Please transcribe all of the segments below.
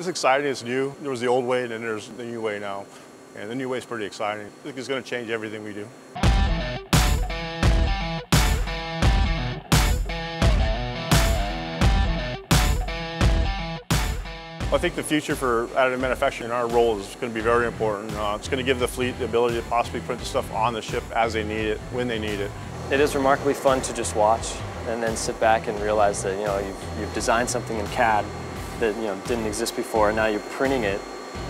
It's exciting, it's new. There was the old way and then there's the new way now. And the new way is pretty exciting. I think it's going to change everything we do. I think the future for additive manufacturing, our role is going to be very important. Uh, it's going to give the fleet the ability to possibly print the stuff on the ship as they need it, when they need it. It is remarkably fun to just watch and then sit back and realize that you know you've, you've designed something in CAD that you know didn't exist before, and now you're printing it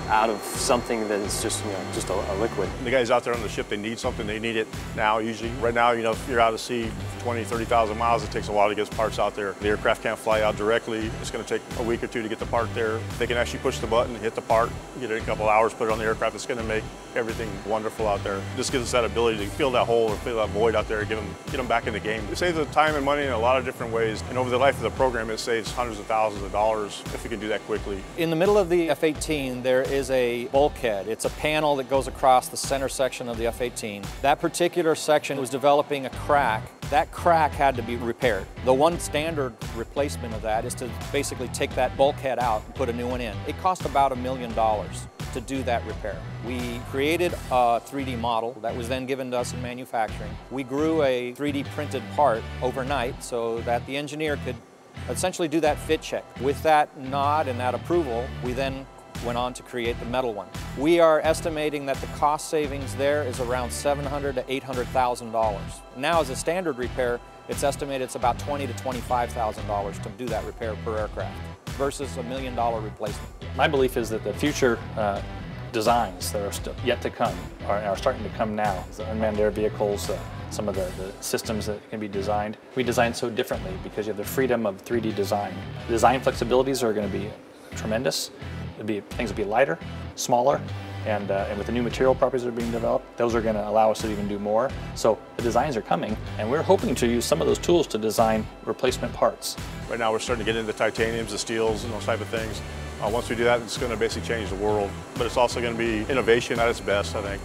out of something that is just, you know, just a, a, liquid. The guys out there on the ship, they need something, they need it now usually. Right now, you know, if you're out at sea 20, 30,000 miles, it takes a while to get parts out there. The aircraft can't fly out directly. It's going to take a week or two to get the part there. They can actually push the button, hit the part, get it in a couple hours, put it on the aircraft. It's going to make everything wonderful out there. This gives us that ability to fill that hole or fill that void out there, get them, get them back in the game. It saves the time and money in a lot of different ways. And over the life of the program, it saves hundreds of thousands of dollars if we can do that quickly. In the middle of the F-18, there is a bulkhead. It's a panel that goes across the center section of the F-18. That particular section was developing a crack. That crack had to be repaired. The one standard replacement of that is to basically take that bulkhead out and put a new one in. It cost about a million dollars to do that repair. We created a 3D model that was then given to us in manufacturing. We grew a 3D printed part overnight so that the engineer could essentially do that fit check. With that nod and that approval, we then went on to create the metal one. We are estimating that the cost savings there is around $700 to $800,000. Now as a standard repair, it's estimated it's about $20 to $25,000 to do that repair per aircraft versus a million dollar replacement. My belief is that the future uh, designs that are still yet to come are, are, starting to come now. The unmanned air vehicles, uh, some of the, the, systems that can be designed. We design so differently because you have the freedom of 3D design. design flexibilities are going to be tremendous be, things will be lighter, smaller, and, uh, and with the new material properties that are being developed, those are going to allow us to even do more. So the designs are coming, and we're hoping to use some of those tools to design replacement parts. Right now we're starting to get into the titaniums, the steels, and those type of things. Uh, once we do that, it's going to basically change the world. But it's also going to be innovation at its best, I think.